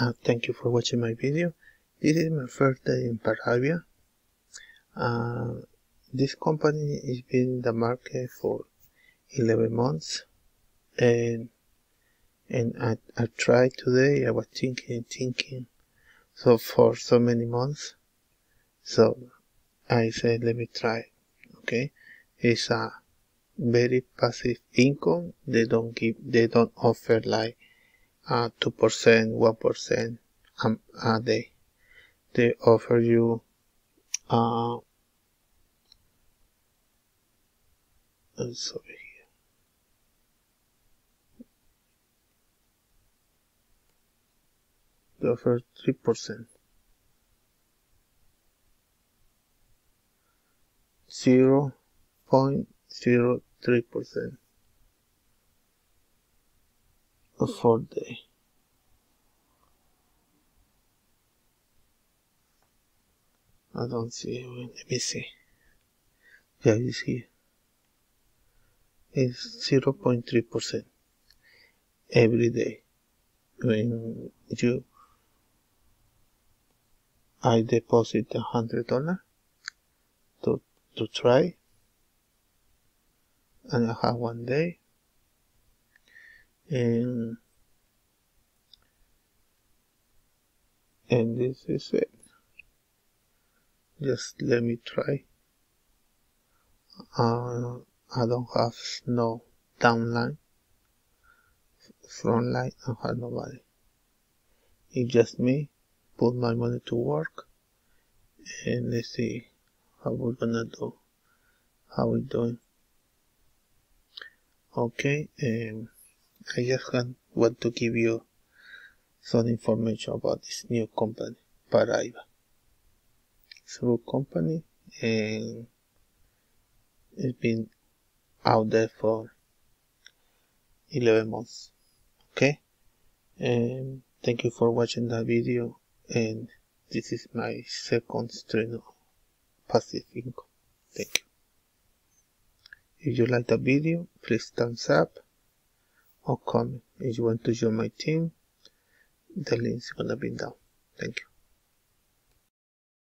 uh, thank you for watching my video. This is my first day in Paraiba. Uh, this company has been in the market for 11 months. And and I, I tried today. I was thinking and thinking. So for so many months. So I said let me try. Okay? It's a very passive income. They don't give they don't offer like uh, 2% 1% um, a day. They offer you uh, it's over here. They offer 3% zero point zero three percent for day. I don't see it. Let me see. Yeah, it's here. It's zero point three percent every day. When you I deposit a hundred dollar to to try and I have one day and and this is it. Just let me try. Uh, I don't have no downline front line I have nobody. It's just me put my money to work and let's see how we're gonna do how we doing. Okay um, I just want to give you some information about this new company Paraiba. It's a good company and it's been out there for 11 months okay? And thank you for watching that video and this is my second stream of passive income. Thank you. If you like the video, please thumbs up or comment. If you want to join my team, the link is gonna be down. Thank you.